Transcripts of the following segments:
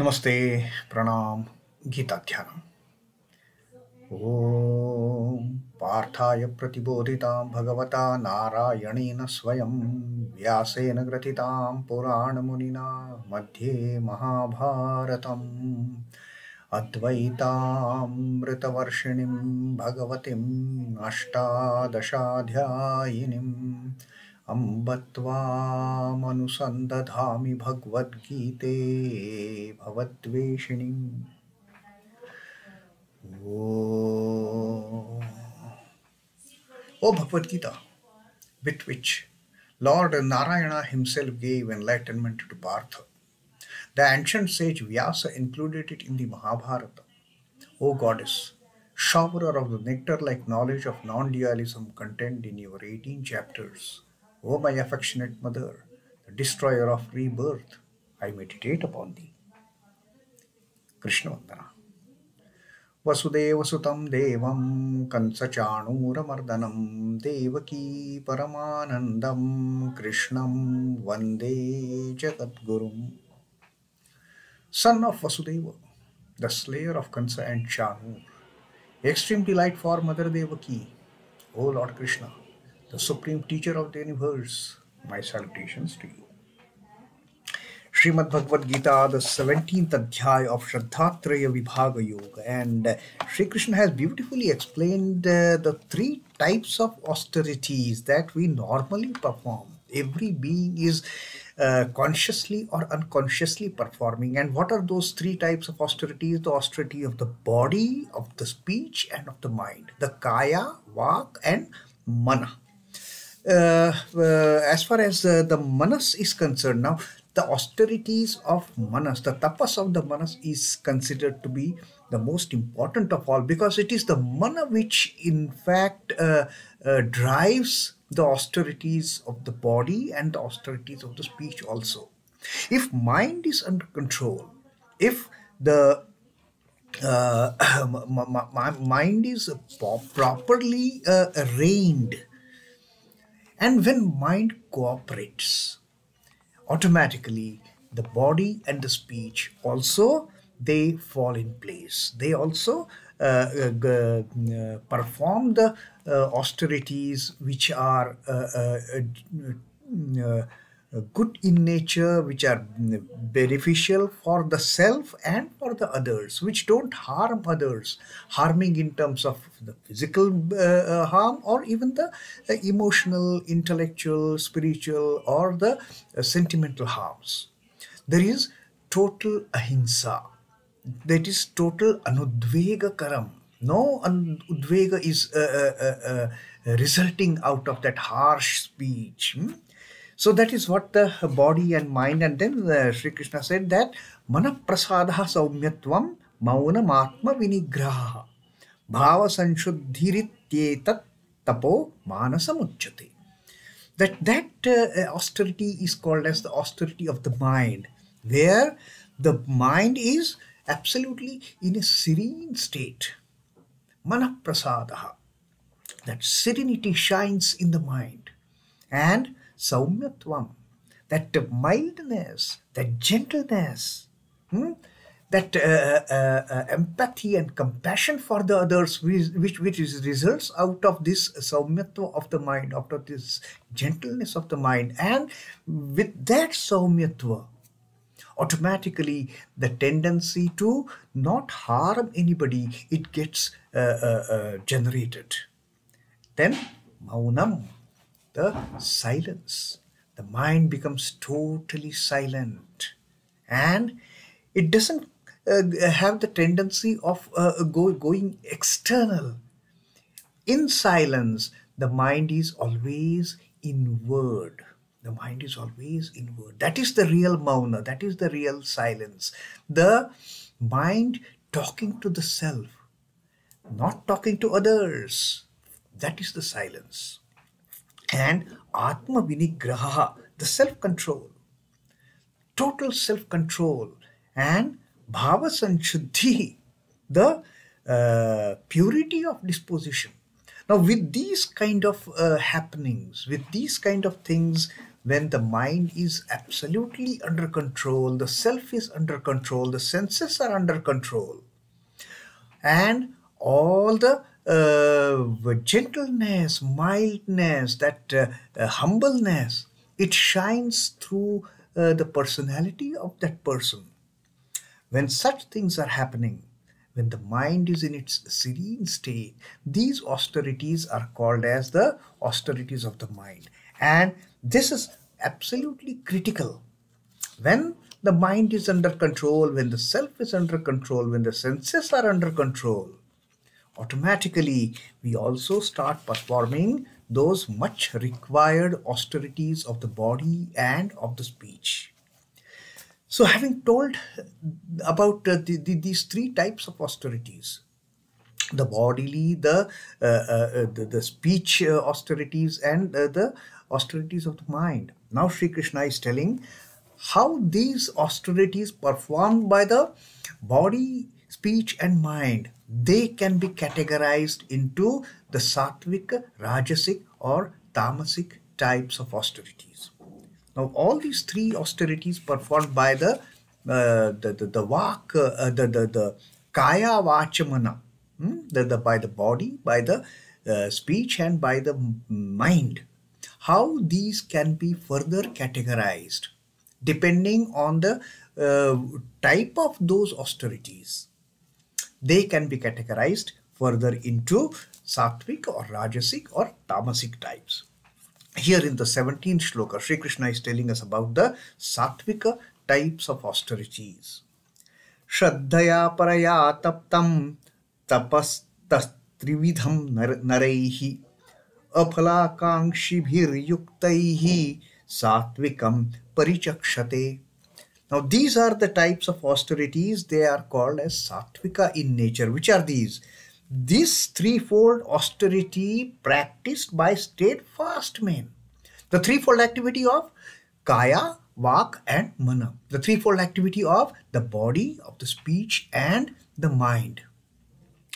नमस्ते, प्रणाम, गीताध्यानम्। ॐ पार्थाय प्रतिबोधितां भगवता नारायणेन स्वयं, व्यासेन ग्रथितां पुराणमुनिना मध्ये महाभारतम्। अद्वैतामृतवर्षिणीं भगवतीम् अष्टादशाध्यायिनीम् अम्ब त्वामनुसन्दधामि भगवद्गीते भवद्वेषिणीम् ॐ O Bhagavad Gita, with which Lord Narayana himself gave enlightenment to Partha. The ancient sage Vyasa included it in the Mahabharata. O goddess, showerer of the nectar like knowledge of non dualism contained in your 18 chapters. O my affectionate mother, the destroyer of rebirth, I meditate upon thee. Krishna Vandana. वसुदेवसुतं देवं कंसचाणूरमर्दनं देवकी परमानन्दं कृष्णं वन्दे जगद्गुरुम् Son of Vasudeva, the slayer of Kansa and Chanur, extreme delight for Mother Devaki, O Lord Krishna, the supreme teacher of the universe, my salutations to you. Srimad Bhagavad Gita, the 17th Adhyay of Shraddhatraya Vibhaga Yoga. And uh, Sri Krishna has beautifully explained uh, the three types of austerities that we normally perform. Every being is uh, consciously or unconsciously performing. And what are those three types of austerities? The austerity of the body, of the speech, and of the mind. The kaya, vak, and mana. Uh, uh, as far as the manas is concerned, now the austerities of manas, the tapas of the manas is considered to be the most important of all because it is the mana which, in fact, uh, drives the austerities of the body and the austerities of the speech also. If mind is under control, if the uh, mind is properly uh, reined, and when mind cooperates, automatically the body and the speech also they fall in place. They also uh, uh, uh, perform the uh, austerities which are uh, good in nature which are mm, beneficial for the self and for the others which don't harm others harming in terms of the physical uh, uh, harm or even the uh, emotional intellectual spiritual or the uh, sentimental harms. There is total ahimsa. That is total anudvega karam. No udvega is uh, uh, uh, uh, resulting out of that harsh speech hmm? So that is what the body and mind and then uh, Sri Krishna said that mana prasadaha saumyatvam maunamatma vinigraha bhava sanshudhirityetat tapo manasamuchyate that that uh, austerity is called as the austerity of the mind where the mind is absolutely in a serene state. Manaprasadaha. That serenity shines in the mind. And saumyatvam that mildness that gentleness hmm, that uh, uh, uh, empathy and compassion for the others which, which is results out of this saumyatva of the mind out of this gentleness of the mind. And with that saumyatva automatically the tendency to not harm anybody it gets uh, uh, uh, generated. Then maunam the silence. The mind becomes totally silent. And it doesn't uh, have the tendency of uh, go, going external. In silence the mind is always inward. The mind is always inward. That is the real mauna. That is the real silence. The mind talking to the self not talking to others. That is the silence and atma vinigraha the self control total self control and bhava sanchuddhi the uh, purity of disposition. Now with these kind of uh, happenings with these kind of things when the mind is absolutely under control, the self is under control, the senses are under control, and all the uh, gentleness, mildness, that uh, uh, humbleness, it shines through uh, the personality of that person. When such things are happening, when the mind is in its serene state, these austerities are called as the austerities of the mind. And this is absolutely critical. When the mind is under control, when the self is under control, when the senses are under control, automatically we also start performing those much required austerities of the body and of the speech. So, having told about uh, the, the, these three types of austerities, the bodily, the uh, uh, the, the, speech uh, austerities, and uh, the austerities of the mind. Now, Sri Krishna is telling how these austerities performed by the body, speech, and mind they can be categorized into the sattvic, rajasic, or tamasic types of austerities. Now, all these three austerities performed by the uh, the, the, the vak, uh, the, the, the kaya vachamana, hmm? the, the, by the body, by the uh, speech, and by the mind. How these can be further categorized depending on the uh, type of those austerities they can be categorized further into sattvic or rajasic or tamasic types. Here in the 17th shloka, Sri Krishna is telling us about the sattvika types of austerities. Shraddhaya paraya taptam tapastattrividham naraihi aphalakankshibhiryuktaihi sattvikam parichakshate now, these are the types of austerities. They are called as sattvika in nature. Which are these? This threefold austerity practiced by steadfast men. The threefold activity of kaya, vak, and mana. The threefold activity of the body, of the speech, and the mind.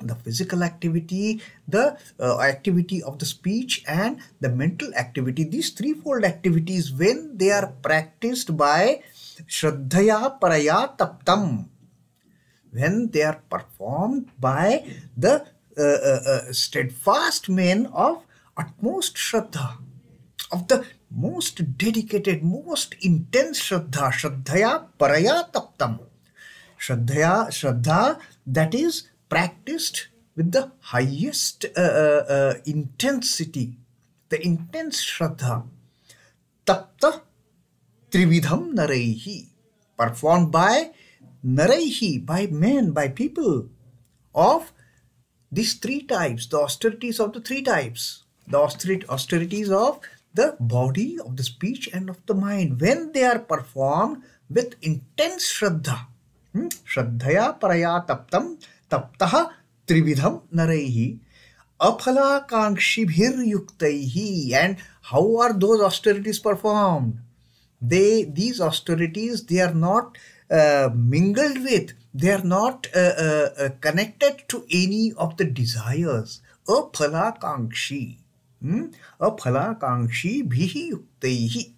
The physical activity, the uh, activity of the speech, and the mental activity. These threefold activities, when they are practiced by Shraddhaya Paraya Taptam. When they are performed by the uh, uh, uh, steadfast men of utmost Shraddha, of the most dedicated, most intense Shraddha, Shraddhaya Paraya Taptam. Shraddhaya, Shraddha that is practiced with the highest uh, uh, uh, intensity, the intense Shraddha. Tapta Trividham Naraihi, performed by Naraihi, by men, by people of these three types, the austerities of the three types, the austerities of the body, of the speech, and of the mind, when they are performed with intense Shraddha. Hmm? Shraddhaya paraya taptam taptaha trividham naraihi aphalakankshibhir yuktaihi and how are those austerities performed they these austerities they are not uh, mingled with they are not uh, uh, uh connected to any of the desires. A phalakankshi hmm? a phalakankshi bhihi yuktaihi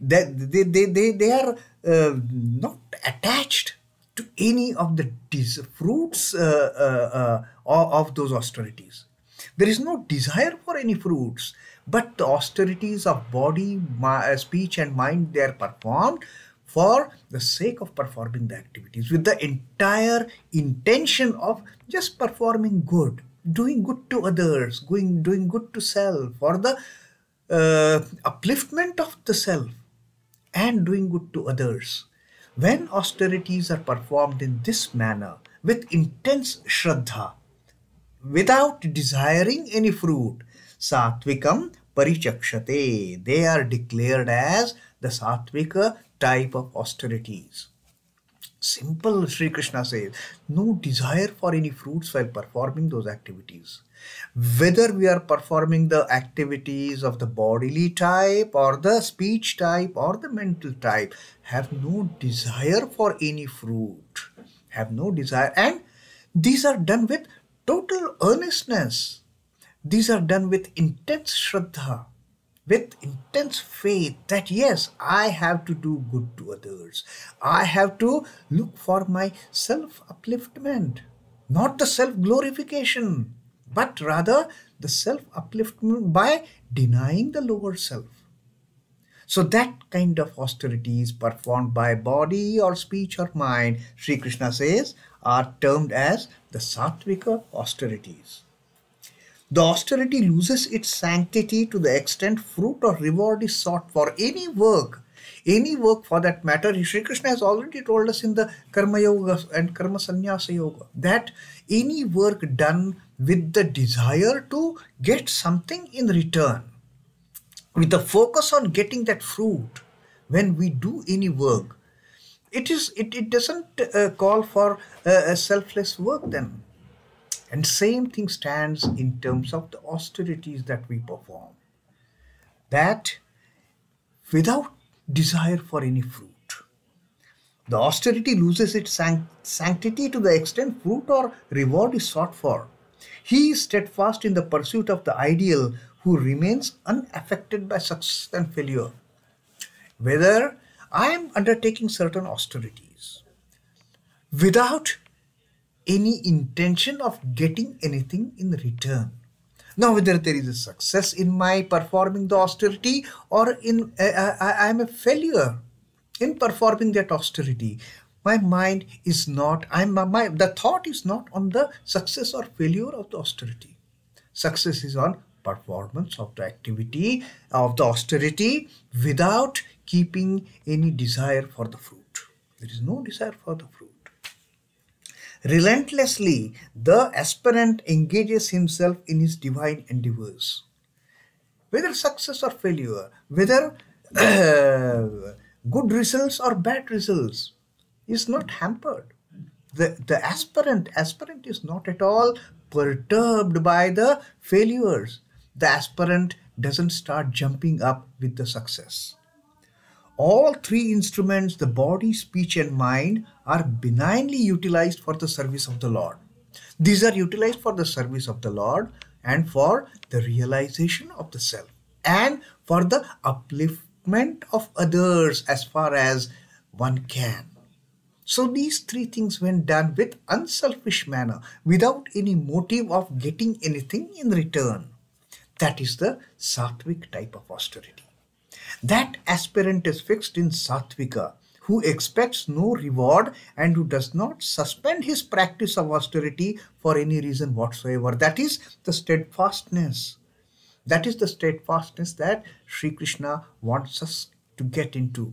they, they, they, they, they are uh, not attached to any of the fruits uh, of those austerities. There is no desire for any fruits but the austerities of body, uh, speech, and mind they are performed for the sake of performing the activities with the entire intention of just performing good, doing good to others, going doing good to self, for the uh, upliftment of the self, and doing good to others. When austerities are performed in this manner with intense shraddha, without desiring any fruit, satvikam parichakshate. They are declared as the sattvika type of austerities. Simple, Sri Krishna says, no desire for any fruits while performing those activities. Whether we are performing the activities of the bodily type or the speech type or the mental type, have no desire for any fruit, have no desire, and these are done with total earnestness these are done with intense shraddha, with intense faith that yes, I have to do good to others. I have to look for my self upliftment, not the self glorification, but rather the self upliftment by denying the lower self. So that kind of austerity is performed by body or speech or mind, Sri Krishna says, are termed as the sattvika austerities. The austerity loses its sanctity to the extent fruit or reward is sought for any work. Any work for that matter, Sri Krishna has already told us in the Karma Yoga and Karma Sannyasa Yoga that any work done with the desire to get something in return, with the focus on getting that fruit, when we do any work, it is it, it doesn't uh, call for uh, a selfless work then and same thing stands in terms of the austerities that we perform. That without desire for any fruit. The austerity loses its sanctity to the extent fruit or reward is sought for. He is steadfast in the pursuit of the ideal who remains unaffected by success and failure. Whether I am undertaking certain austerities without any intention of getting anything in return. Now, whether there is a success in my performing the austerity or in uh, I am a failure in performing that austerity, my mind is not. I'm my the thought is not on the success or failure of the austerity. Success is on performance of the activity of the austerity without keeping any desire for the fruit. There is no desire for the fruit. Relentlessly, the aspirant engages himself in his divine endeavors. Whether success or failure, whether good results or bad results, is not hampered. The, the aspirant, aspirant is not at all perturbed by the failures. The aspirant doesn't start jumping up with the success. All three instruments, the body, speech, and mind, are benignly utilized for the service of the Lord. These are utilized for the service of the Lord and for the realization of the self and for the upliftment of others as far as one can. So these three things when done with unselfish manner, without any motive of getting anything in return, that is the sattvic type of austerity. That aspirant is fixed in Sattvika, who expects no reward and who does not suspend his practice of austerity for any reason whatsoever. That is the steadfastness. That is the steadfastness that Sri Krishna wants us to get into.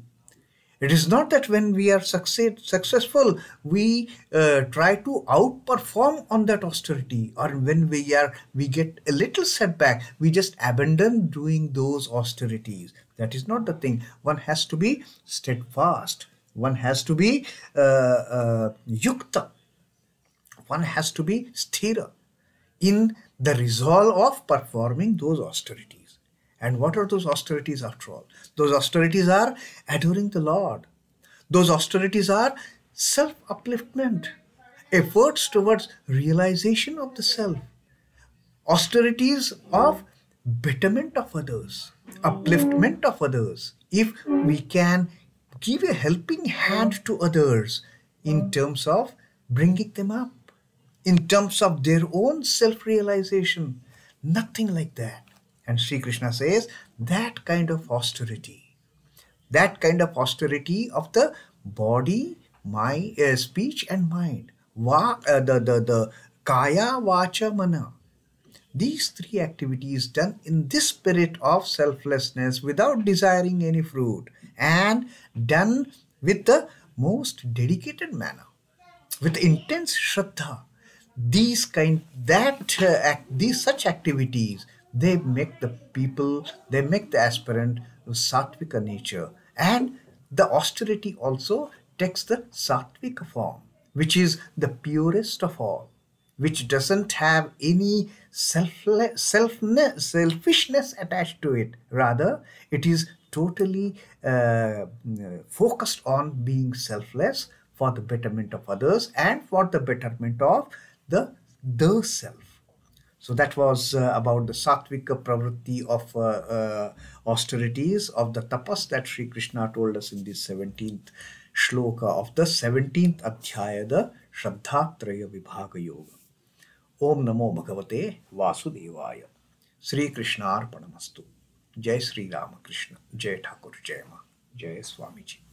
It is not that when we are succeed, successful, we uh, try to outperform on that austerity, or when we are we get a little setback, we just abandon doing those austerities. That is not the thing. One has to be steadfast. One has to be uh, uh, yukta. One has to be sthira in the resolve of performing those austerities. And what are those austerities after all? Those austerities are adoring the Lord. Those austerities are self upliftment, efforts towards realization of the self, austerities of betterment of others, upliftment of others. If we can give a helping hand to others in terms of bringing them up, in terms of their own self realization, nothing like that. And Sri Krishna says that kind of austerity, that kind of austerity of the body, my uh, speech, and mind, Va, uh, the, the, the kaya, vacha, mana. These three activities done in this spirit of selflessness without desiring any fruit and done with the most dedicated manner, with intense shraddha. These kind that uh, act, these such activities they make the people, they make the aspirant of sattvika nature. And the austerity also takes the sattvika form, which is the purest of all, which doesn't have any selfless, selfness, selfishness attached to it. Rather, it is totally uh, focused on being selfless for the betterment of others and for the betterment of the the self. So that was uh, about the sattvic pravritti of uh, uh, austerities of the tapas that Sri Krishna told us in the 17th shloka of the 17th adhyaya, the Shraddhatraya Vibhaga Yoga. ఓం నమో భగవతే వాసుదేవాయ. శ్రీకృష్ణార్పణమస్తు. జై శ్రీరామకృష్ణ. జయ ఠాకూర్. జయమ జయ స్వామీజీ.